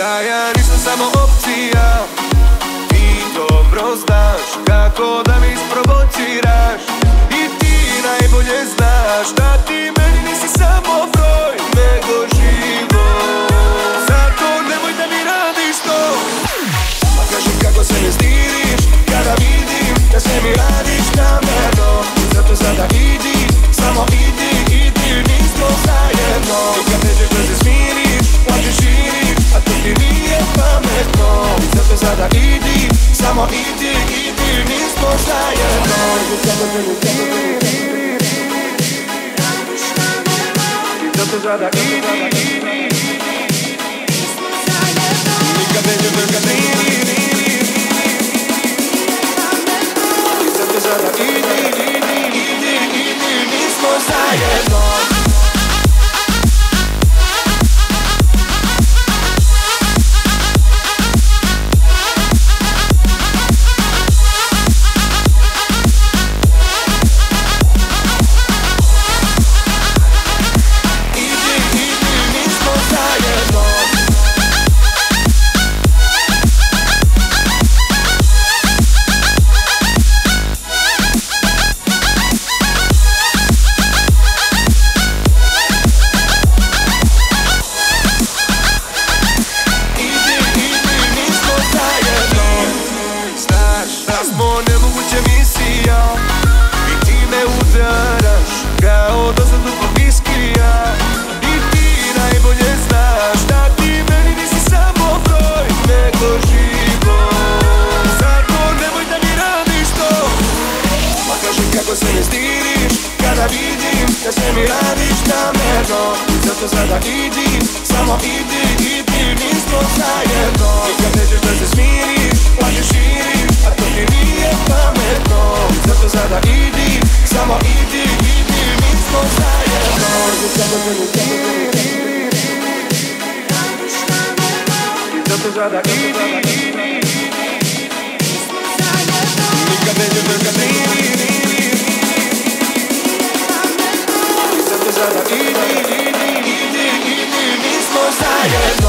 Da ja nisam samo opcija Ti dobro znaš Kako da mi isprovociraš. I ti najbolje znaš Da ti meni nisi samo Zato sada idi, namjerno Zato sada idi, samo idi, idi Nismo zajedno. I kad nećeš da se smiriš, plaćeš širiš A to ti nije pametno. Zato sada idi, samo idi, idi Nismo zajedno. Zato sada idi, idi Nikad nećeš da ga smiriš Zato